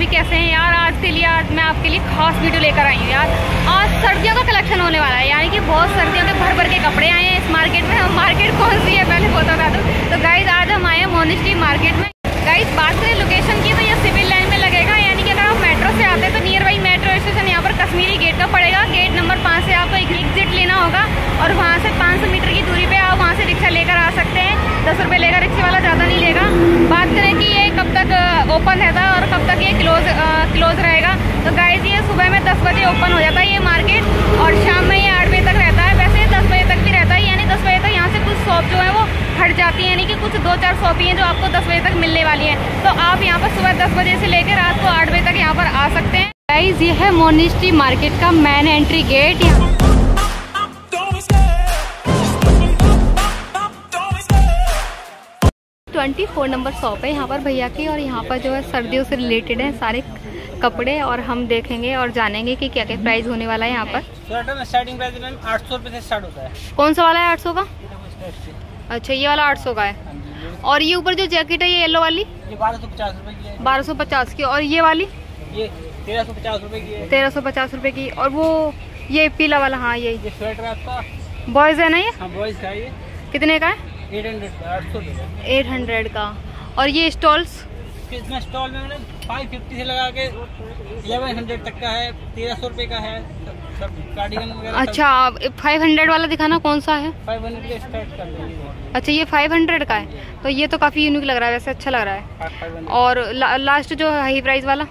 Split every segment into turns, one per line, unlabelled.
सभी कैसे हैं यार? आज के लिए आज मैं आपके लिए खास वीडियो लेकर आई हूँ यार। आज सर्दियों का कलेक्शन होने वाला है, यानी कि बहुत सर्दियों के भर भर के कपड़े आए हैं इस मार्केट में। हम मार्केट कौन सी है? पहले बता दूँ। तो गाइज़ आज हम आए हैं मोनिस्ट्री मार्केट में। गाइज़ बात करें लोकेशन की तो ये सिविल लाइन में लगेगा। यानी कि अगर आप मेट्रो से आते हैं तो नियर बाई मेट्रो स्टेशन यहाँ पर कश्मीरी गेट का पड़ेगा। गेट नंबर पाँच से आपको एक एग्जिट लेना होगा। और वहाँ से पाँच सौ मीटर की दूरी पे आप वहाँ से रिक्शा लेकर आ सकते हैं। दस रुपये लेगा रिक्शे वाला ज़्यादा नहीं लेगा। बात करें ओपन रहता है और कब तक ये क्लोज क्लोज रहेगा? तो गाइज़ ये सुबह में दस बजे ओपन हो जाता है ये मार्केट और शाम में ये आठ बजे तक रहता है। वैसे दस बजे तक भी रहता है, यानी दस बजे तक यहाँ से कुछ शॉप जो है वो हट जाती है, यानी कि कुछ दो चार शॉप हैं जो आपको दस बजे तक मिलने वाली हैं। तो आप यहाँ पर सुबह दस बजे से लेकर रात को आठ बजे तक यहाँ पर आ सकते हैं। गाइज़ ये है मोनिस्ट्री मार्केट का मैन एंट्री गेट यहाँ ट्वेंटी फोर नंबर शॉप है यहाँ पर भैया की और यहाँ पर जो है सर्दियों से रिलेटेड है सारे कपड़े और हम देखेंगे और जानेंगे कि क्या क्या प्राइस होने वाला है यहाँ पर।
स्वेटर स्टार्टिंग प्राइस मैम आठ सौ रुपये से स्टार्ट होता है।
कौन सा वाला है आठ सौ का? अच्छा ये वाला आठ सौ का है। और ये ऊपर जो जैकेट है ये येलो वाली?
ये बारह सौ पचास रुपये की
बारह सौ पचास की। और ये वाली?
ये तेरह सौ पचास रुपये की
तेरह सौ पचास रुपये की। और वो ये पीला वाला हाँ यही
ये स्वेटर आपका।
बॉयज़ है ना ये?
हाँ बॉयज़ का ये।
कितने का है?
एट हंड्रेड का
और ये स्टॉल्स?
इसमें स्टॉल में फाइव फिफ्टी से लगा के इलेवन हंड्रेड तक का है तेरह सौ रुपये का है कार्डिगन
अच्छा फाइव हंड्रेड वाला दिखाना कौन सा है?
फाइव हंड्रेड के स्टार्ट कर देंगे
अच्छा ये फाइव हंड्रेड का है। तो ये तो काफ़ी यूनिक लग रहा है वैसे अच्छा लग रहा है। और ला, लास्ट जो है हाई प्राइस वाला?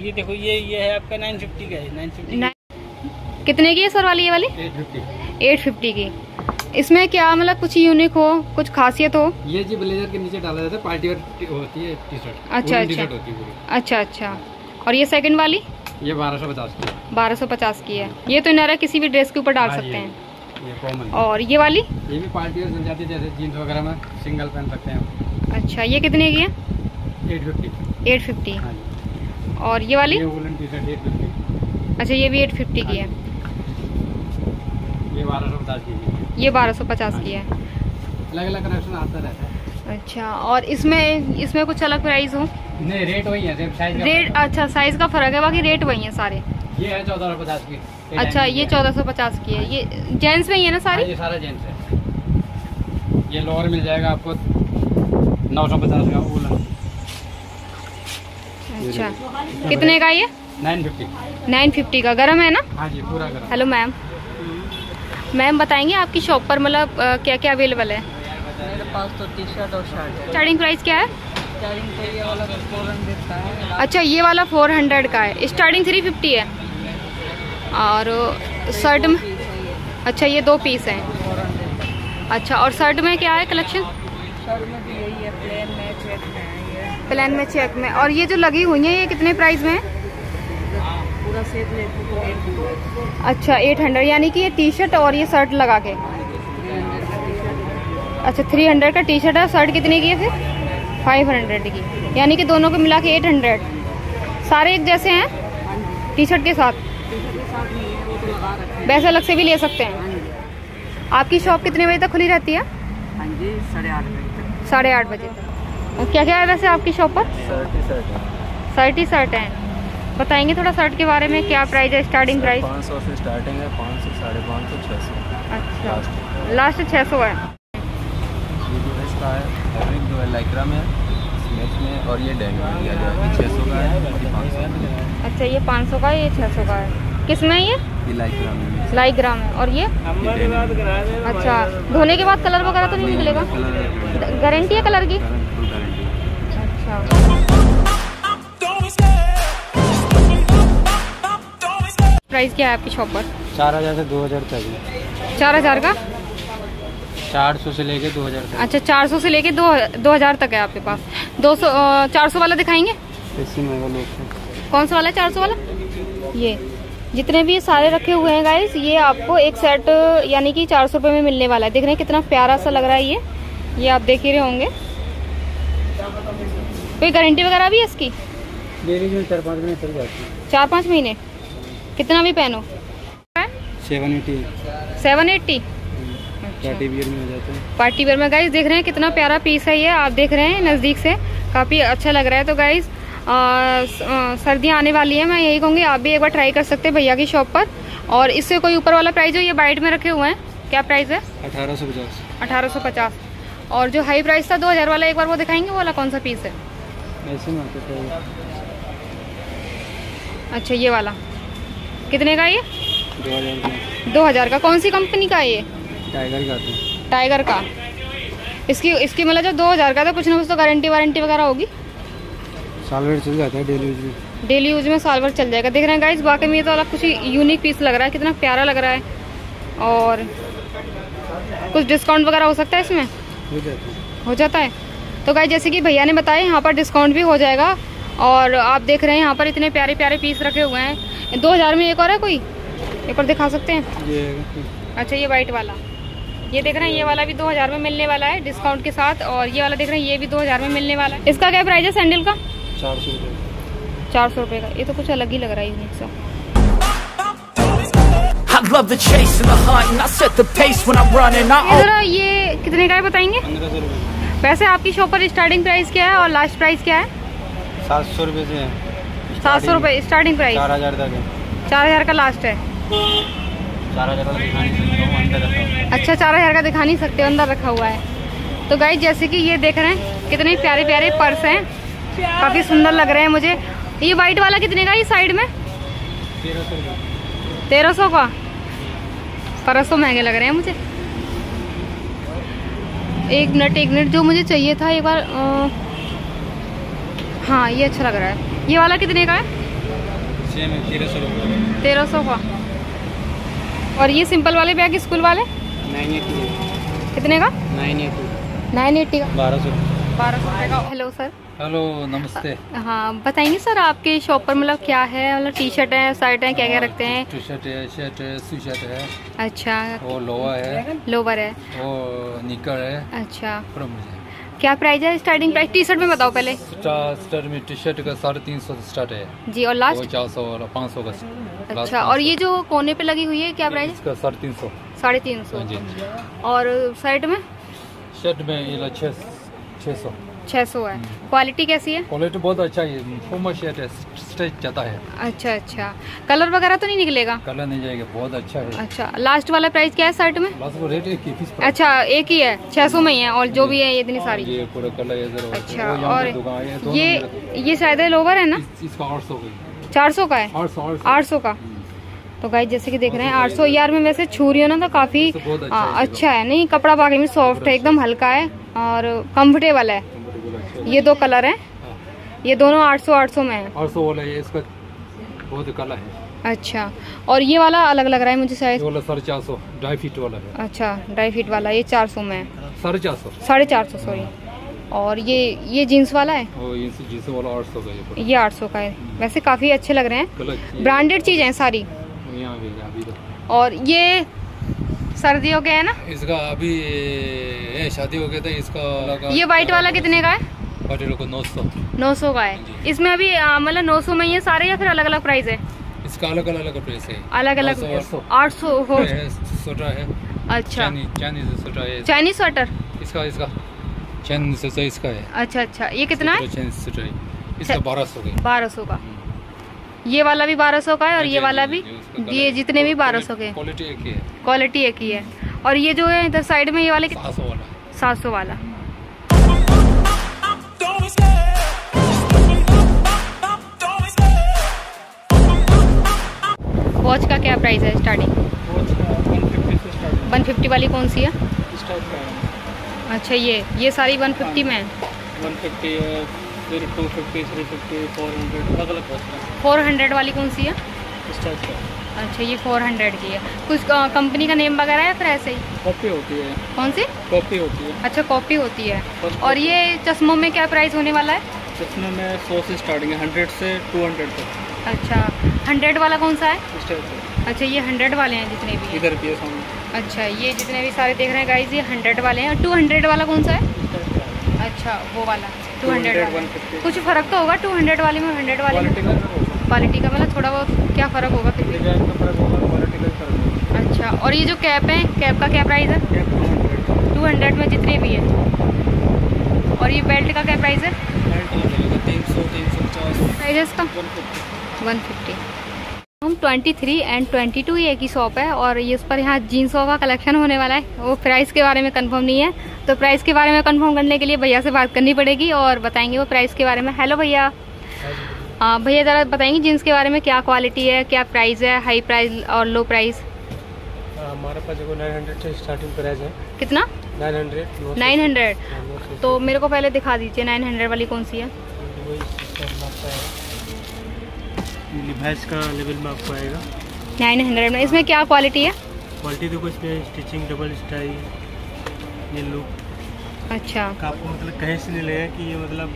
ये देखो ये ये है आपका नाइन फिफ्टी का है नाइन फिफ्टी
कितने की है सर वाली ये वाली?
एट फिफ्टी
की। इसमें क्या मतलब कुछ यूनिक हो कुछ खासियत हो?
ये जी ब्लेजर के नीचे डाला जाता है पार्टी वेयर होती है टी शर्ट
अच्छा, अच्छा।
होती है
अच्छा अच्छा। और ये सेकंड वाली?
ये बारह सौ पचास की है।
बारह सौ पचास की है। ये तो इनारा किसी भी ड्रेस के ऊपर डाल
हाँ,
सकते हैं। और ये वाली?
ये भी पार्टी वेयर जाती है जैसे जीन्स वगैरह में सिंगल पहन सकते हैं
अच्छा ये कितने की है?
Eight fifty.
Eight fifty.
हाँ
और ये वाली?
ये
अच्छा ये भी एट फिफ्टी की है
ये बारह सौ पचास की है।
ये बारह सौ पचास की है।
अलग अलग कनेक्शन आता रहता है।
अच्छा और इसमें इसमें कुछ अलग प्राइस हो?
नहीं रेट वही है साइज़
रेट अच्छा साइज़ का फ़र्क है बाकी रेट वही है सारे।
ये है चौदह सौ पचास की।
अच्छा ये चौदह सौ पचास की है। ये जेंट्स में ही है ना
सारे?
सारी
ये सारा जेंट्स है। ये लोअर मिल जाएगा आपको नौ सौ पचास का
अच्छा कितने का ये?
Nine fifty.
नाइन फिफ्टी का। गर्म है ना?
हाँ जी पूरा करा
हेलो मैम। मैम बताएँगे आपकी शॉप पर मतलब क्या क्या अवेलेबल है?
मेरे पास तो टी शर्ट और शर्ट
स्टार्टिंग प्राइस क्या है?
स्टार्टिंग तो ये वाला फोर हंड्रेड का है।
अच्छा ये वाला फोर हंड्रेड का है। स्टार्टिंग थ्री फिफ्टी है। और शर्ट में अच्छा ये दो पीस हैं। अच्छा और शर्ट में क्या है कलेक्शन
शर्ट में भी यही है प्लेन में चेक में
प्लान में चेक में। और ये जो लगी हुई है ये कितने प्राइस में है?
पूरा सेट लेते
अच्छा एट हंड्रेड यानी कि ये टी शर्ट और ये शर्ट लगा के? अच्छा थ्री हंड्रेड का टी शर्ट है शर्ट कितने की है फिर? फाइव हंड्रेड की। यानी कि दोनों को मिला के एट हंड्रेड सारे एक जैसे हैं?
हाँ
टी शर्ट के साथ?
टी शर्ट के साथ नहीं है वो तो लगा रखा है।
वैसे अलग से भी ले सकते हैं।
हाँ
आपकी शॉप कितने बजे तक खुली रहती है?
हाँ साढ़े आठ बजे तक।
साढ़े आठ बजे तक। और क्या क्या है वैसे आपकी शॉप पर?
शर्ट ही शर्ट है
शर्ट हैं। बताएँगे थोड़ा शर्ट के बारे में क्या प्राइस है स्टार्टिंग प्राइस
पाँच सौ से स्टार्टिंग है पाँच सौ साढ़े पाँच सौ छः सौ।
अच्छा। लास्ट छः सौ है।
ये जो है इसका है जो है लाइक्रा में स्मेच में और ये डेनिम में दिया जाएगा छः सौ का है ये पाँच सौ का
अच्छा ये पाँच सौ का है ये छः सौ का है। किसमें है ये?
ये लाइक्रा में है।
है और ये? अच्छा धोने के बाद कलर वगैरह तो नहीं निकलेगा गारंटी है कलर की? अच्छा। प्राइस क्या है आपकी शॉप पर?
चार हज़ार से दो हज़ार तक है।
चार हज़ार का?
चार सौ से लेके दो हज़ार
अच्छा चार सौ से लेके दो दो हज़ार तक है आपके पास। दो सौ चार सौ वाला दिखाएँगे? कौन सा वाला है चार सौ वाला? ये। जितने भी सारे रखे हुए हैं गाइस ये आपको एक सेट यानी कि चार सौ रुपये में मिलने वाला है। देख रहे हैं कितना प्यारा सा लग रहा है ये। ये आप देख ही रहे होंगे। कोई गारंटी वगैरह भी है इसकी?
चार पाँच महीने?
कितना भी पहनो?
Seven eighty.
Seven eighty
party wear में जाते हैं।
पार्टी वेयर में। गाइस देख रहे हैं कितना प्यारा पीस है ये। आप देख रहे हैं नज़दीक से। काफ़ी अच्छा लग रहा है तो गाइस सर्दियाँ आने वाली है मैं यही कहूँगी आप भी एक बार ट्राई कर सकते हैं भैया की शॉप पर। और इससे कोई ऊपर वाला प्राइस जो ये बाइट में रखे हुए हैं? क्या प्राइस है?
अठारह सौ पचास।
अठारह सौ पचास। और जो हाई प्राइस था दो हज़ार वाला एक बार वो दिखाएँगे वो वाला कौन सा पीस है?
है।
अच्छा ये वाला। कितने का ये?
दो हज़ार का।
कौन सी कंपनी का ये?
टाइगर का
टाइगर का। इसकी इसकी मतलब जब दो हज़ार का था कुछ ना कुछ तो गारंटी वारंटी वगैरह होगी।
साल भर चल जाता है डेली यूज़ में।
डेली यूज़ में साल भर चल जाएगा। देख रहे हैं गाइस बाकी में ये तो अलग कुछ यूनिक पीस लग रहा है कितना प्यारा लग रहा है। और कुछ डिस्काउंट वगैरह हो सकता है इसमें?
हो जाता है।
हो जाता है। तो गाइस जैसे कि भैया ने बताया यहाँ पर डिस्काउंट भी हो जाएगा। और आप देख रहे हैं यहाँ पर इतने प्यारे प्यारे पीस रखे हुए हैं। दो हज़ार में एक और है कोई? एक और दिखा सकते हैं?
ये
अच्छा ये वाइट वाला। ये देख रहे हैं ये वाला भी 2000 में मिलने वाला है डिस्काउंट के साथ और ये वाला देख रहे हैं ये भी 2000 में मिलने वाला है। इसका क्या प्राइस है सैंडल का?
चार सौ
चार सौ रुपये का। ये तो कुछ अलग ही लग रहा है यूनिक सा
love the chase and the hunt, and I set the pace when I'm running. I
ये कितने का है बताएँगे? वैसे आपकी शॉप पर स्टार्टिंग प्राइस क्या है और लास्ट प्राइस क्या है?
सात सौ रुपये से
सात सौ रुपये स्टार्टिंग प्राइस
चार हज़ार तक है।
चार हज़ार का लास्ट है?
चार हज़ार का दिखा नहीं सकता अंदर रखा है।
अच्छा चार हज़ार का दिखा नहीं सकते अंदर रखा हुआ है। तो गाइज़ जैसे कि ये देख रहे हैं कितने प्यारे प्यारे पर्स हैं। काफ़ी सुंदर लग रहे हैं मुझे। ये वाइट वाला कितने का ये साइड में?
तेरह सौ रुपये
तेरह सौ का? परस तो महँगे लग रहे हैं मुझे। एक मिनट एक मिनट जो मुझे चाहिए था एक बार अ, हाँ ये अच्छा लग रहा है। ये वाला कितने का है?
तेरह सौ
सौ का। और ये सिंपल वाले बैग स्कूल वाले? कितने का?
नाइन
एट्टी का।
बारह सौ।
बारह सौ का। हेलो सर
हेलो नमस्ते।
हाँ बताएँगे सर आपके शॉप पर मतलब क्या है? मतलब टी शर्ट है शर्ट है क्या क्या रखते हैं?
टी शर्ट है शर्ट है टी शर्ट है।
अच्छा।
वो लोअर है।
लोवर है।
वो निकर है।
अच्छा। क्या प्राइस है स्टार्टिंग प्राइस टी शर्ट में बताओ पहले।
में टी शर्ट का साढ़े तीन सौ स्टार्ट है।
जी और लास्ट
चार सौ और पाँच सौ का
अच्छा और ये जो कोने पे लगी हुई है क्या प्राइस
इसका साढ़े तीन सौ।
साढ़े तीन सौ।
हाँ।
और शर्ट में?
शर्ट में छः सौ।
छः सौ है। क्वालिटी कैसी है?
क्वालिटी बहुत अच्छा है। शर्ट है स्ट्रेच जाता है।
अच्छा अच्छा। कलर वगैरह तो नहीं निकलेगा?
कलर नहीं जाएगा बहुत अच्छा है।
अच्छा लास्ट वाला प्राइस क्या है शर्ट में?
वो रेट एक ही
अच्छा एक ही है छः सौ में ही है और जो भी है ये इतनी सारी।
ये पूरा कलर
अच्छा और
है,
ये ये शायद लोवर है ना?
इसका आठ सौ
चार सौ का है?
आठ सौ
का? तो गाइस जैसे कि देख रहे हैं आठ सौ यार में वैसे छू रही हो ना तो काफ़ी
तो अच्छा
आ,
है
अच्छा है। नहीं कपड़ा बाकी में सॉफ्ट है एकदम हल्का है और कंफर्टेबल है। ये दो कलर हैं। ये दोनों आठ सौ आठ सौ में है।
आठ सौ वाला ये इसका बहुत कलर है।
अच्छा। और ये वाला अलग लग रहा है मुझे शायद।
वाला साढ़े चार सौ ढाई फीट वाला है।
अच्छा ढाई फीट वाला ये चार सौ में है।
साढ़े चार सौ।
साढ़े चार सौ सॉरी और ये ये जीन्स वाला है?
ये जींस वाला आठ सौ का ये
ये आठ सौ का है। वैसे काफ़ी अच्छे लग रहे हैं। ब्रांडेड चीज़ है सारी।
है, तो।
और ये सर्दियों के है ना?
इसका अभी शादी हो गया था इसका
ये व्हाइट वाला कितने का है?
पटेल को नौ सौ।
का है। इसमें अभी मतलब नौ सौ में ही है सारे या फिर अलग अलग प्राइस है?
इसका अलग अलग अलग प्राइस है
अलग अलग आठ सौ हो।
है है
अच्छा।
चाइनीज़ सोटा है
चाइनीज़ स्वेटर
इसका इसका। चाइनीज़ सोटा इसका है।
अच्छा अच्छा। ये कितना है?
चाइनीज़ सोटा है। इसका बारह सौ का
बारह सौ का। ये वाला भी बारह सौ का है और
हाँ
ये वाला
हाँ
भी? ये जितने भी बारह सौ के
क्वालिटी एक ही है।
क्वालिटी एक ही है। और ये जो है इधर साइड में ये वाले
सात सौ वाला।
सात सौ वाला। वॉच का क्या प्राइस है स्टार्टिंग वन फिफ्टी वाली कौन सी है? अच्छा ये ये सारी वन फिफ्टी में है?
वन फिफ्टी है फिर two fifty three fifty four hundred अलग अलग है
फोर हंड्रेड वाली कौन सी है। अच्छा ये फोर हंड्रेड की है। कुछ कंपनी का नेम वगैरह है फिर ऐसे ही?
कॉपी होती है।
कौन सी?
कॉपी होती है।
अच्छा कॉपी होती है। और ये चश्मों में क्या प्राइस होने वाला है?
जिसमें में सौ से स्टार्टिंग है हंड्रेड से टू हंड्रेड तक।
अच्छा हंड्रेड वाला कौन सा है? अच्छा ये हंड्रेड वाले हैं जितने भी
इधर भी है सामने।
अच्छा ये जितने भी सारे देख रहे हैं गाइज़ ये हंड्रेड वाले हैं। टू हंड्रेड वाला कौन सा है। अच्छा वो वाला टू हंड्रेड कुछ फ़र्क तो होगा टू हंड्रेड वाले में हंड्रेड वाले में।
क्वालिटी का
मतलब थोड़ा बहुत क्या फ़र्क होगा फिर भी?
डिज़ाइन का फ़र्क होगा क्वालिटी का फ़र्क होगा।
अच्छा और ये जो कैप है कैप का क्या प्राइस है?
टू हंड्रेड
में जितने भी है। और ये बेल्ट का क्या प्राइस है?
बेल्ट अलग अलग है तीन सौ तीन सौ पचास।
प्राइजेस का?
वन फिफ्टी
हम 23 एंड 22 ये की शॉप है और ये उस पर यहाँ जीन्सों का कलेक्शन होने वाला है। वो प्राइस के बारे में कंफर्म नहीं है। तो प्राइस के बारे में कंफर्म करने के लिए भैया से बात करनी पड़ेगी और बताएँगे वो प्राइस के बारे में। हेलो भैया। भैया ज़रा बताएँगे जीन्स के बारे में क्या क्वालिटी है क्या प्राइस है हाई प्राइस और लो प्राइस
हमारे पास देखो नाइन हंड्रेड से स्टार्टिंग प्राइस है।
कितना?
नाइन हंड्रेड
नाइन हंड्रेड तो मेरे को पहले दिखा दीजिए नाइन हंड्रेड वाली कौन सी है?
का लेवल में आपको आएगा।
नाइन हंड्रेड में। इसमें क्या क्वालिटी है?
क्वालिटी देखो इसमें स्टिचिंग डबल स्टाइल ये लुक
अच्छा।
आपको मतलब कहीं से नहीं लगेगा कि ये मतलब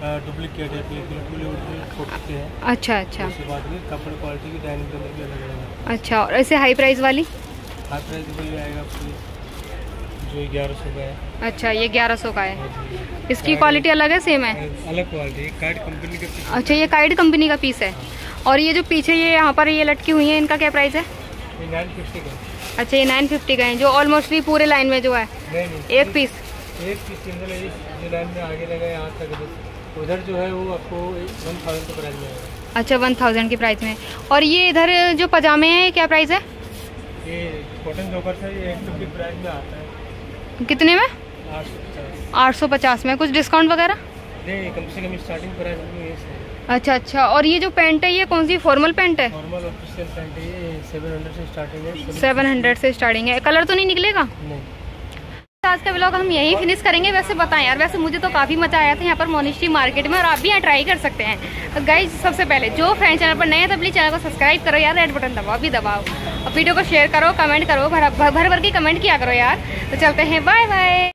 डुप्लीकेट है के है
अच्छा अच्छा।
उसके बाद में कपड़े क्वालिटी की डाइनिंग टेबल भी अलग अलग है।
अच्छा और ऐसे हाई प्राइस वाली?
हाई प्राइस भी आएगा आपको जो ग्यारह सौ का है।
अच्छा ये ग्यारह सौ का है। इसकी क्वालिटी अलग है सेम है?
अलग क्वालिटी कार्ड कंपनी के पीछे
अच्छा ये काइड कंपनी का पीस है। और ये जो पीछे ये यहाँ पर ये लटकी हुई है इनका क्या प्राइस है? अच्छा ये नाइन फिफ्टी का है जो ऑलमोस्टली पूरे लाइन में जो है।
नहीं नहीं
एक पीस
एक पीस सिंगल है जो लाइन में आगे लगा है यहाँ तक है। उधर जो है वो आपको वन थाउज़ेंड के प्राइस में आएगा।
अच्छा वन थाउज़ेंड की प्राइस में। और ये इधर जो पजामे हैं क्या प्राइस है?
ये कॉटन जोकर से ये एक फिफ्टी प्राइस में आता है।
कितने में?
आठ सौ पचास।
सौ में। कुछ डिस्काउंट वगैरह?
नहीं कम से कम स्टार्टिंग प्राइस में
अच्छा अच्छा। और ये जो पैंट है ये कौन सी? फॉर्मल पैंट है?
नॉर्मल ऑफिशियल पैंट है ये सेवन हंड्रेड से स्टार्टिंग है।
सेवन हंड्रेड से स्टार्टिंग है। कलर तो नहीं निकलेगा?
नहीं।
आज का ब्लॉग हम यही फिनिश करेंगे। वैसे बताएँ यार, वैसे मुझे तो काफ़ी मज़ा आया था यहाँ पर मोनिस्ट्री मार्केट में और आप भी यहाँ ट्राई कर सकते हैं। तो गाइज़ सबसे पहले जो फ्रेंड चैनल पर नए हैं तो प्लीज़ चैनल को सब्सक्राइब करो यार रेड बटन दबाओ भी दबाओ। और वीडियो को शेयर करो कमेंट करो, भर भर भर के कमेंट किया करो यार। तो चलते हैं बाय बाय